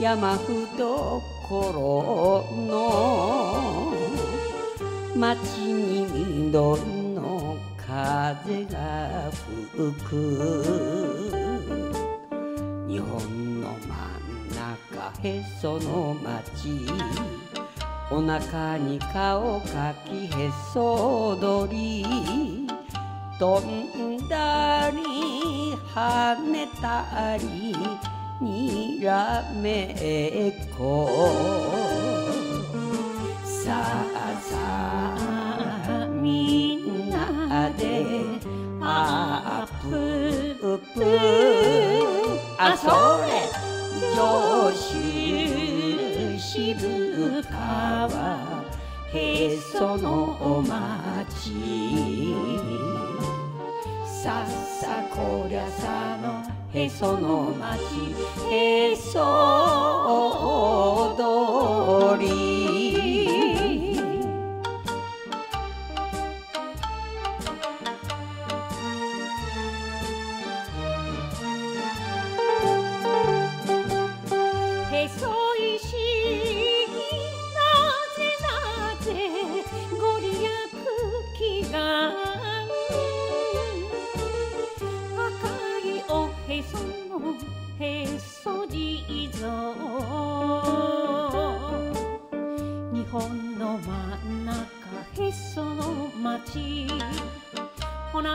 山ふところの街に緑の風が吹く。日本の真ん中へその町お腹に顔かきへそ踊り飛んだり跳ねたりにらめっこ。さあさあみんなでアッププあそれ上州渋川へそのお町さっさこりゃさのへその町へそ踊り。へそ石なぜなぜご利益祈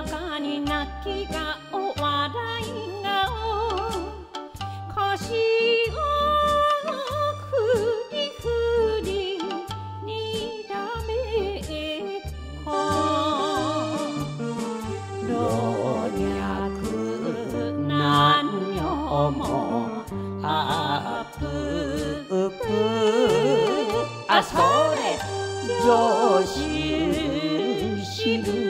お腹に泣き顔笑い顔腰をふりふりにらめっこ老若男女もアッププあそれ上州渋川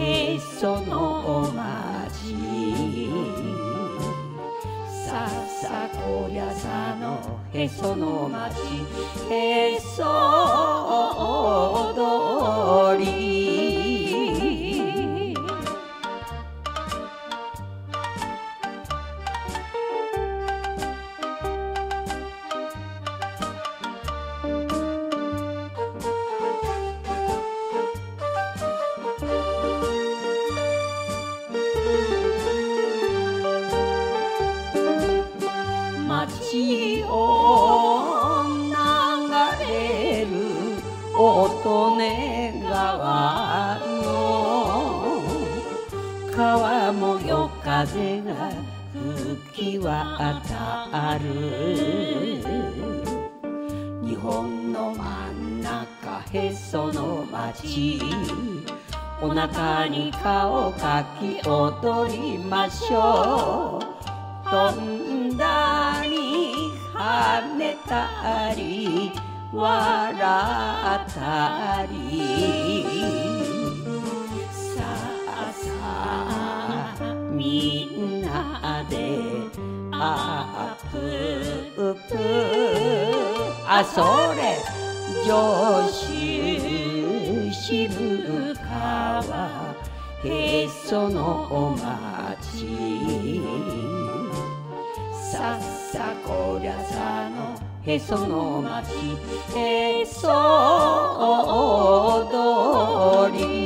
へそのお町さっさこりゃさのへその町へそ。街を流れる乙女川の川も夜風が吹き渡る。日本の真ん中へその町お腹に顔かき踊りましょう。飛んだり跳ねたり笑ったり。さあさあみんなでアッププあそれ上州渋川へその町。さっさこりゃさのへそのまちへそ踊り